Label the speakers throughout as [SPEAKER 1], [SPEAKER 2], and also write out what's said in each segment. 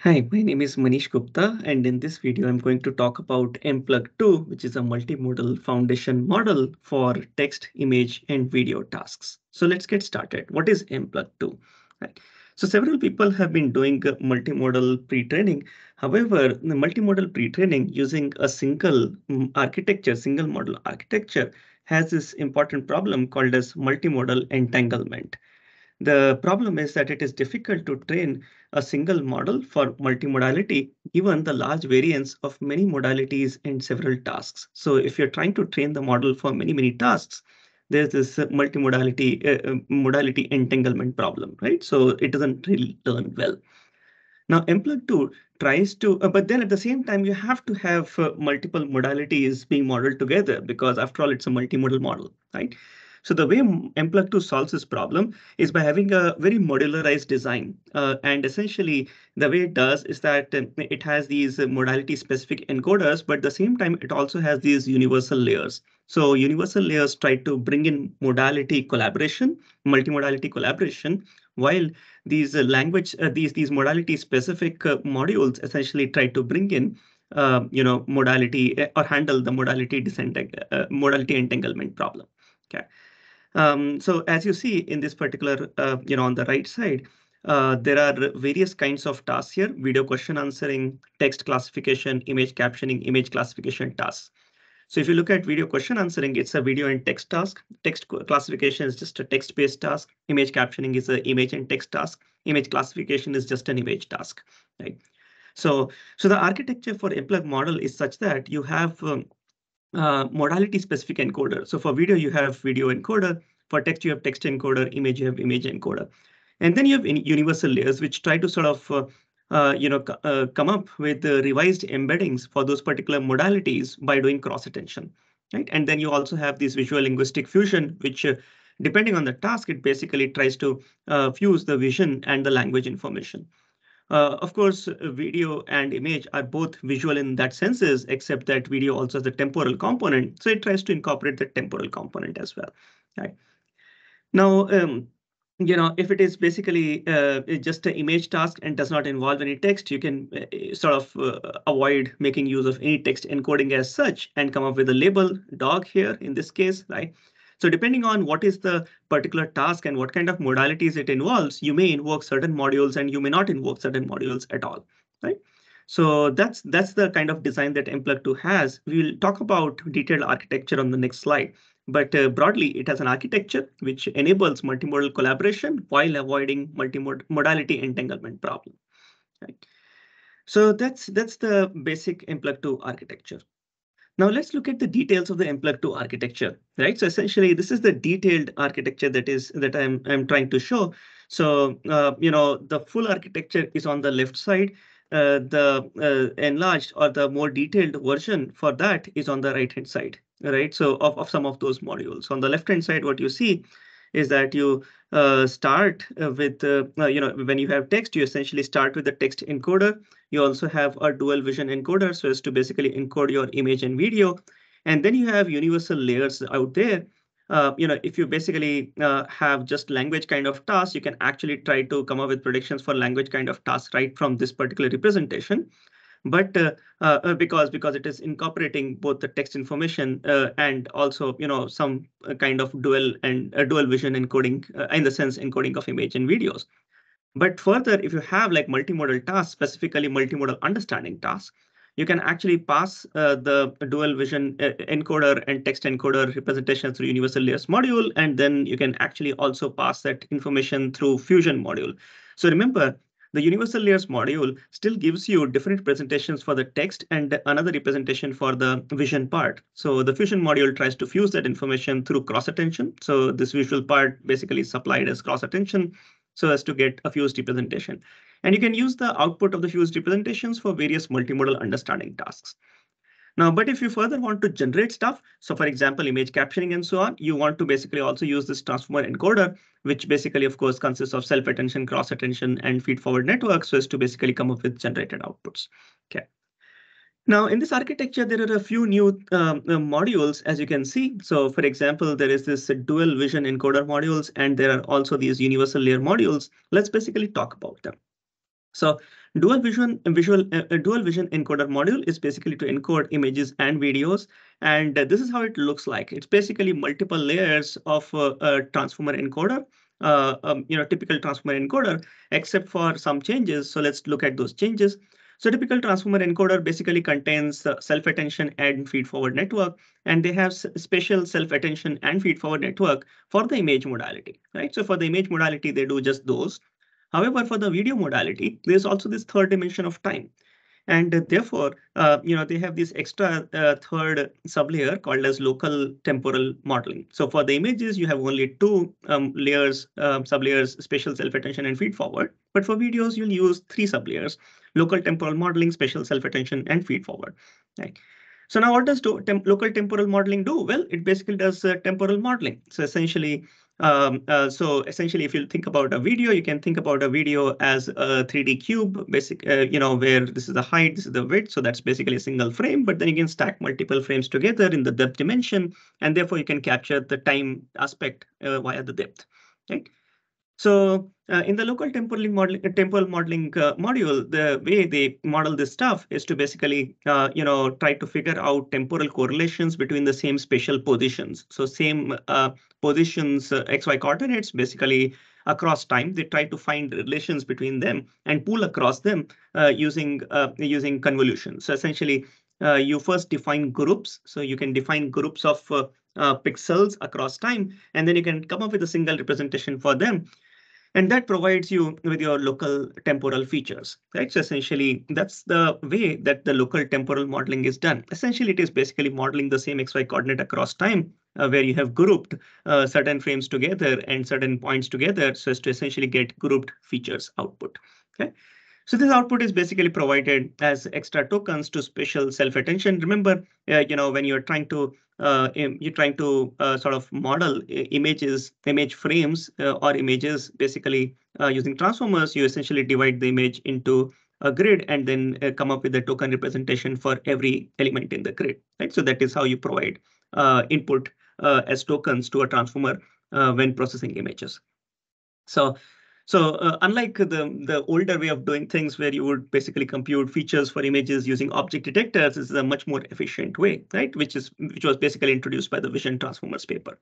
[SPEAKER 1] Hi, my name is Manish Gupta, and in this video, I'm going to talk about mplug2, which is a multimodal foundation model for text, image, and video tasks. So let's get started. What is mplug2? Right. So several people have been doing multimodal pre-training. However, the multimodal pre-training using a single mm, architecture, single model architecture, has this important problem called as multimodal entanglement. The problem is that it is difficult to train a single model for multimodality, given the large variance of many modalities and several tasks. So if you're trying to train the model for many, many tasks, there's this multimodality uh, modality entanglement problem, right? So it doesn't really learn well. Now, mplug2 tries to, uh, but then at the same time, you have to have uh, multiple modalities being modeled together because after all, it's a multimodal model, right? So the way mplug2 solves this problem is by having a very modularized design. Uh, and essentially, the way it does is that um, it has these modality specific encoders, but at the same time, it also has these universal layers. So universal layers try to bring in modality collaboration, multimodality collaboration, while these uh, language, uh, these these modality specific uh, modules essentially try to bring in uh, you know, modality uh, or handle the modality uh, modality entanglement problem. Okay. Um, so as you see in this particular, uh, you know, on the right side, uh, there are various kinds of tasks here, video question answering, text classification, image captioning, image classification tasks. So if you look at video question answering, it's a video and text task. Text classification is just a text-based task. Image captioning is an image and text task. Image classification is just an image task, right? So, so the architecture for mplug model is such that you have um, uh, modality specific encoder. So for video, you have video encoder. For text, you have text encoder. Image, you have image encoder. And then you have universal layers, which try to sort of uh, uh, you know, uh, come up with revised embeddings for those particular modalities by doing cross attention, right? And then you also have this visual linguistic fusion, which uh, depending on the task, it basically tries to uh, fuse the vision and the language information. Uh, of course, video and image are both visual in that senses, except that video also has a temporal component. So it tries to incorporate the temporal component as well. Right. Now, um, you know, if it is basically uh, just an image task and does not involve any text, you can uh, sort of uh, avoid making use of any text encoding as such and come up with a label dog here in this case, right? So depending on what is the particular task and what kind of modalities it involves, you may invoke certain modules and you may not invoke certain modules at all, right? So that's that's the kind of design that mplug2 has. We'll talk about detailed architecture on the next slide. But uh, broadly, it has an architecture which enables multimodal collaboration while avoiding multimodality entanglement problem. Right? So that's that's the basic mplug2 architecture. Now let's look at the details of the mplug2 architecture, right? So essentially, this is the detailed architecture that is that I'm I'm trying to show. So uh, you know the full architecture is on the left side. Uh, the uh, enlarged or the more detailed version for that is on the right hand side, right? So of, of some of those modules. On the left hand side, what you see is that you uh, start uh, with, uh, you know, when you have text, you essentially start with the text encoder. You also have a dual vision encoder, so as to basically encode your image and video. And then you have universal layers out there. Uh, you know, if you basically uh, have just language kind of tasks, you can actually try to come up with predictions for language kind of tasks right from this particular representation but uh, uh, uh, because because it is incorporating both the text information uh, and also you know some kind of dual and dual vision encoding in the sense encoding of image and videos. But further, if you have like multimodal tasks, specifically multimodal understanding tasks, you can actually pass uh, the dual vision uh, encoder and text encoder representation through universal layers module, and then you can actually also pass that information through fusion module. So remember, the universal layers module still gives you different presentations for the text and another representation for the vision part. So the fusion module tries to fuse that information through cross attention. So this visual part basically supplied as cross attention so as to get a fused representation. And you can use the output of the fused representations for various multimodal understanding tasks. Now, but if you further want to generate stuff, so for example, image captioning and so on, you want to basically also use this transformer encoder, which basically, of course, consists of self-attention, cross-attention, and feed-forward networks, so as to basically come up with generated outputs. Okay. Now, in this architecture, there are a few new um, uh, modules, as you can see. So, for example, there is this dual vision encoder modules, and there are also these universal layer modules. Let's basically talk about them. So dual vision visual uh, dual vision encoder module is basically to encode images and videos. And uh, this is how it looks like. It's basically multiple layers of uh, a transformer encoder, uh, um, you know, typical transformer encoder, except for some changes. So let's look at those changes. So typical transformer encoder basically contains uh, self-attention and feed-forward network, and they have special self-attention and feed-forward network for the image modality, right? So for the image modality, they do just those. However, for the video modality, there's also this third dimension of time. And therefore, uh, you know, they have this extra uh, third sublayer called as local temporal modeling. So for the images, you have only two um, layers, uh, sublayers, spatial self-attention and feed-forward. But for videos, you'll use three sublayers, local temporal modeling, spatial self-attention, and feed-forward. Right. So now what does do, temp local temporal modeling do? Well, it basically does uh, temporal modeling. So essentially, um, uh, so essentially, if you think about a video, you can think about a video as a 3D cube, basic, uh, you know, where this is the height, this is the width. So that's basically a single frame, but then you can stack multiple frames together in the depth dimension, and therefore you can capture the time aspect uh, via the depth, right? So uh, in the local temporal modeling, uh, temporal modeling uh, module, the way they model this stuff is to basically, uh, you know, try to figure out temporal correlations between the same spatial positions. So same uh, positions, uh, XY coordinates, basically across time. They try to find relations between them and pool across them using using convolution. So essentially, you first define groups. So you can define groups of uh, pixels across time, and then you can come up with a single representation for them. And that provides you with your local temporal features, right? So essentially, that's the way that the local temporal modeling is done. Essentially, it is basically modeling the same XY coordinate across time, uh, where you have grouped uh, certain frames together and certain points together so as to essentially get grouped features output. Okay. So this output is basically provided as extra tokens to spatial self-attention. Remember, uh, you know, when you're trying to uh, you're trying to uh, sort of model images, image frames uh, or images, basically uh, using transformers, you essentially divide the image into a grid and then uh, come up with a token representation for every element in the grid. Right. So that is how you provide input as tokens to a transformer when processing images. So so uh, unlike the, the older way of doing things where you would basically compute features for images using object detectors, this is a much more efficient way, right? Which is which was basically introduced by the Vision Transformers paper.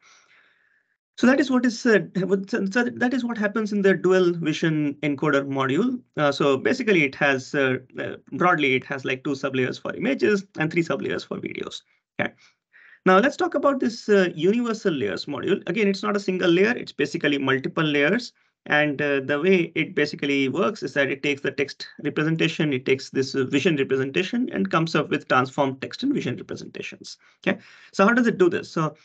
[SPEAKER 1] So that is what is uh, so that is what happens in the dual vision encoder module. Uh, so basically, it has uh, uh broadly it has like two sublayers for images and three sublayers for videos. Okay. Now let's talk about this uh, universal layers module. Again, it's not a single layer; it's basically multiple layers. And uh, the way it basically works is that it takes the text representation, it takes this vision representation and comes up with transformed text and vision representations. Okay, so how does it do this? So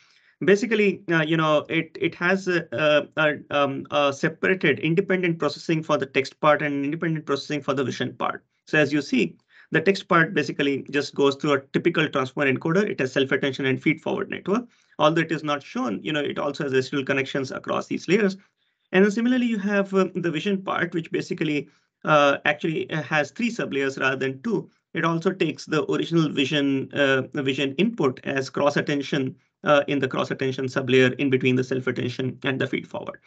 [SPEAKER 1] basically, uh, you know, it it has a, a, um, a, separated independent processing for the text part and independent processing for the vision part. So as you see, the text part basically just goes through a typical transformer encoder. It has self-attention and feed-forward network. Although it is not shown, you know, it also has residual connections across these layers. And then similarly, you have uh, the vision part, which basically uh, actually uh, has three sublayers rather than two. It also takes the original vision uh, vision input as cross attention uh, in the cross attention sublayer in between the self attention and the feed forward.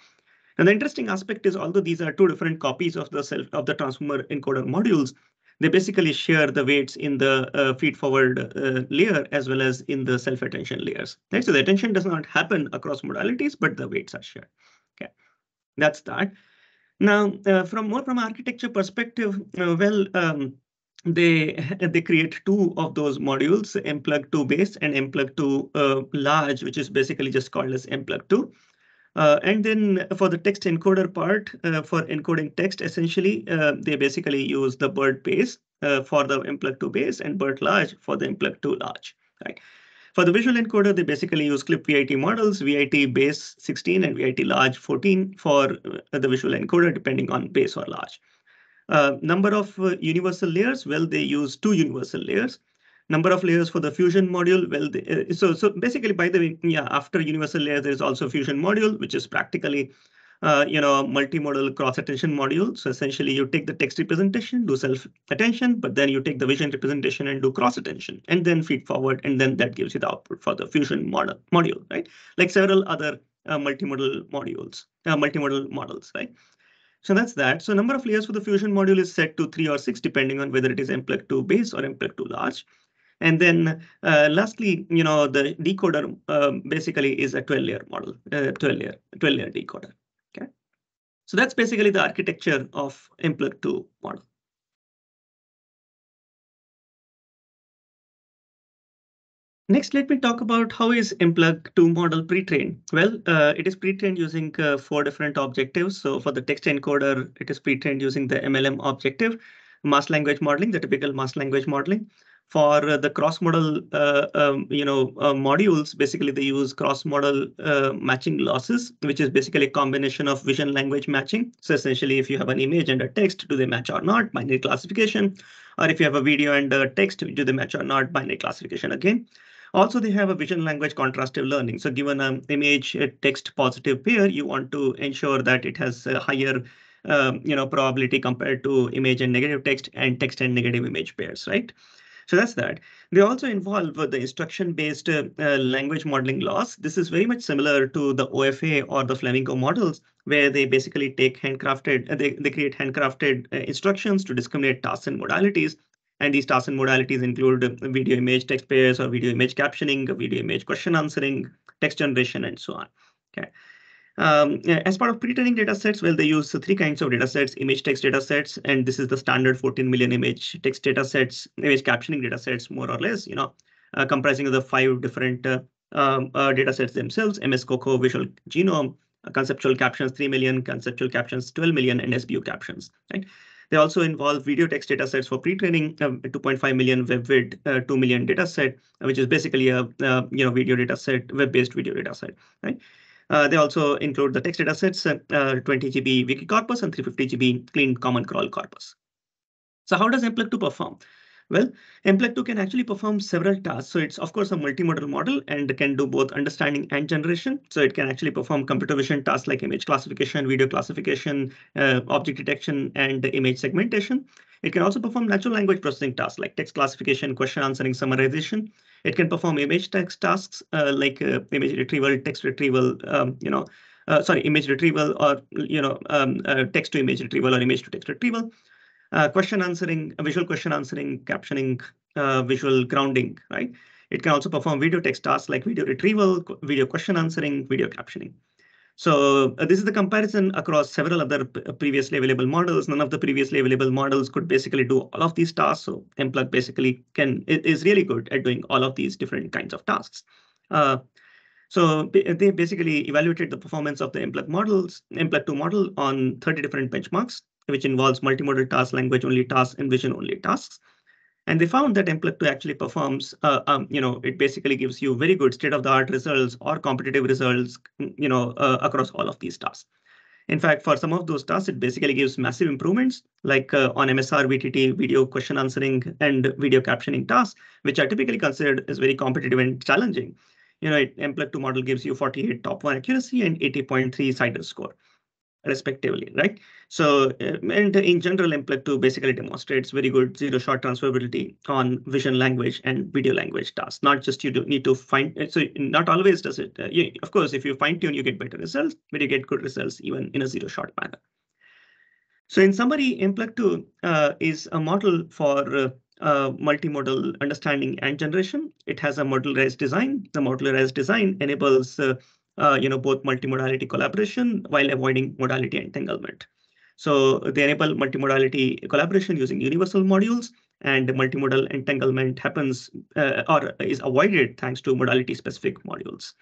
[SPEAKER 1] And the interesting aspect is, although these are two different copies of the self of the transformer encoder modules, they basically share the weights in the uh, feed forward uh, layer as well as in the self attention layers. Right, so the attention does not happen across modalities, but the weights are shared. That's that. Now, uh, from more from architecture perspective, uh, well, um, they they create two of those modules, mplug2 base and mplug2 uh, large, which is basically just called as mplug2. Uh, and then for the text encoder part, uh, for encoding text, essentially, uh, they basically use the BERT base for the mplug2 base and BERT large for the mplug2 large. Right. For the visual encoder, they basically use clip VIT models, VIT base 16 and VIT large 14 for uh, the visual encoder, depending on base or large. Uh, number of uh, universal layers, well, they use two universal layers. Number of layers for the fusion module, well, they, uh, so so basically, by the way, yeah, after universal layer, there is also fusion module, which is practically uh, you know, multimodal cross-attention module. So essentially, you take the text representation, do self-attention, but then you take the vision representation and do cross-attention, and then feed forward, and then that gives you the output for the fusion model module, right? Like several other uh, multimodal modules, uh, multimodal models, right? So that's that. So number of layers for the fusion module is set to three or six, depending on whether it is mplug2 base or mplug2 large. And then uh, lastly, you know, the decoder um, basically is a 12 layer model, uh, 12 layer, 12 layer decoder. So that's basically the architecture of mplug2 model. Next, let me talk about how is mplug2 model pre-trained. Well, uh, it is pre-trained using uh, four different objectives. So for the text encoder, it is pre-trained using the MLM objective, masked language modeling, the typical masked language modeling. For uh, the cross-modal, uh, um, you know, uh, modules, basically they use cross-modal uh, matching losses, which is basically a combination of vision language matching. So essentially, if you have an image and a text, do they match or not? Binary classification. Or if you have a video and a text, do they match or not? Binary classification again. Also, they have a vision language contrastive learning. So given an image text positive pair, you want to ensure that it has a higher um, you know, probability compared to image and negative text and text and negative image pairs, right? So that's that. They also involve the instruction-based uh, language modeling loss. This is very much similar to the OFA or the Flamingo models, where they basically take handcrafted, uh, they, they create handcrafted uh, instructions to discriminate tasks and modalities and these tasks and modalities include video image text pairs or video image captioning, video image question answering, text generation, and so on. Okay. Um, as part of pre-training data sets, well, they use three kinds of data sets, image text data sets, and this is the standard 14 million image text data sets, image captioning data sets, more or less, you know, uh, comprising of the five different uh, um, uh, data sets themselves, MS COCO, visual genome, uh, conceptual captions 3 million, conceptual captions 12 million, and SBU captions, right? They also involve video text datasets for pre-training, um, 2.5 million WebVid, uh, 2 million dataset, uh, which is basically a uh, you know video dataset, web-based video dataset, right? Uh, they also include the text datasets, uh, 20 GB wiki corpus and 350 GB clean common crawl corpus. So how does mplug2 perform? Well, mplug2 can actually perform several tasks. So it's of course a multimodal model and can do both understanding and generation. So it can actually perform computer vision tasks like image classification, video classification, uh, object detection, and image segmentation. It can also perform natural language processing tasks like text classification, question answering, summarization. It can perform image text tasks uh, like uh, image retrieval, text retrieval, um, you know, uh, sorry, image retrieval or, you know, um, uh, text to image retrieval or image to text retrieval uh, question answering, visual question answering, captioning, uh, visual grounding, right? It can also perform video text tasks like video retrieval, video question answering, video captioning. So uh, this is the comparison across several other previously available models. None of the previously available models could basically do all of these tasks. So mplug basically can is really good at doing all of these different kinds of tasks. Uh, so they basically evaluated the performance of the mplug models, mplug2 model on 30 different benchmarks which involves multimodal tasks, language only tasks, and vision only tasks. And they found that mplug2 actually performs, uh, um, you know, it basically gives you very good state of the art results or competitive results, you know, uh, across all of these tasks. In fact, for some of those tasks, it basically gives massive improvements, like uh, on MSR, VTT, video question answering, and video captioning tasks, which are typically considered as very competitive and challenging. You know, it, mplug2 model gives you 48 top one accuracy and 80.3 CIDEr score respectively, right? So, uh, and in general, mplug2 basically demonstrates very good zero-shot transferability on vision language and video language tasks. Not just you need to find, uh, so not always does it. Uh, you, of course, if you fine tune, you get better results, but you get good results even in a zero-shot manner. So in summary, mplug2 uh, is a model for uh, uh, multimodal understanding and generation. It has a modularized design. The modularized design enables uh, uh, you know, both multimodality collaboration while avoiding modality entanglement. So they enable multimodality collaboration using universal modules and multimodal entanglement happens uh, or is avoided thanks to modality specific modules.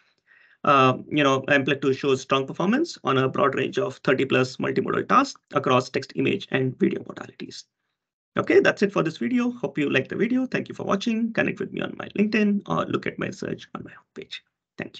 [SPEAKER 1] Uh, you know, mplug2 shows strong performance on a broad range of 30 plus multimodal tasks across text, image, and video modalities. Okay, that's it for this video. Hope you liked the video. Thank you for watching. Connect with me on my LinkedIn or look at my search on my homepage. Thank you.